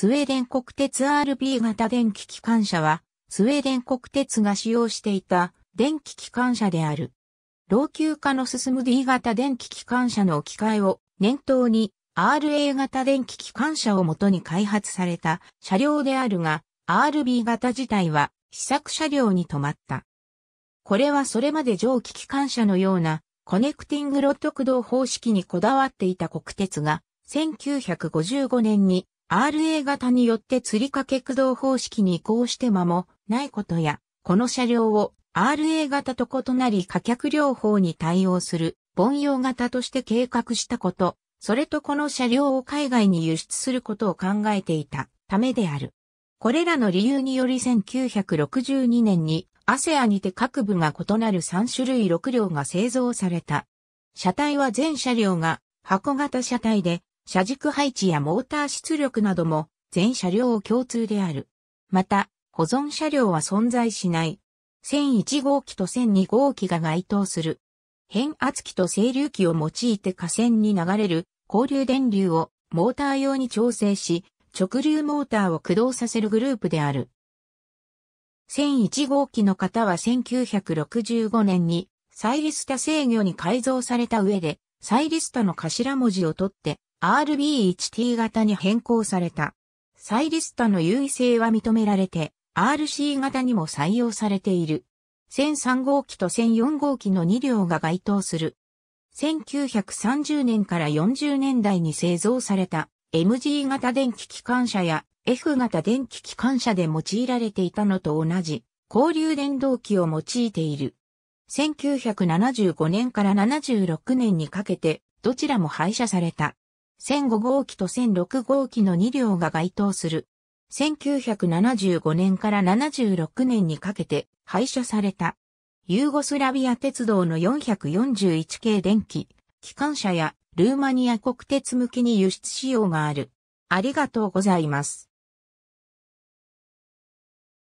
スウェーデン国鉄 RB 型電気機関車は、スウェーデン国鉄が使用していた電気機関車である。老朽化の進む D 型電気機関車の置き換えを念頭に RA 型電気機関車をもとに開発された車両であるが、RB 型自体は試作車両に止まった。これはそれまで蒸気機関車のようなコネクティングロッド駆動方式にこだわっていた国鉄が1955年に RA 型によって釣り掛け駆動方式に移行して間もないことや、この車両を RA 型と異なり貨客両方に対応する凡用型として計画したこと、それとこの車両を海外に輸出することを考えていたためである。これらの理由により1962年にアセアにて各部が異なる3種類6両が製造された。車体は全車両が箱型車体で、車軸配置やモーター出力なども全車両共通である。また、保存車両は存在しない。1001号機と1002号機が該当する。変圧器と整流器を用いて架線に流れる交流電流をモーター用に調整し、直流モーターを駆動させるグループである。1001号機の型は1965年にサイリスタ制御に改造された上で、サイリスタの頭文字を取って RB1T 型に変更された。サイリスタの優位性は認められて、RC 型にも採用されている。1003号機と1004号機の2両が該当する。1930年から40年代に製造された MG 型電気機関車や F 型電気機関車で用いられていたのと同じ交流電動機を用いている。1975年から76年にかけてどちらも廃車された。1005号機と1006号機の2両が該当する。1975年から76年にかけて廃車された。ユーゴスラビア鉄道の441系電気、機関車やルーマニア国鉄向けに輸出仕様がある。ありがとうございます。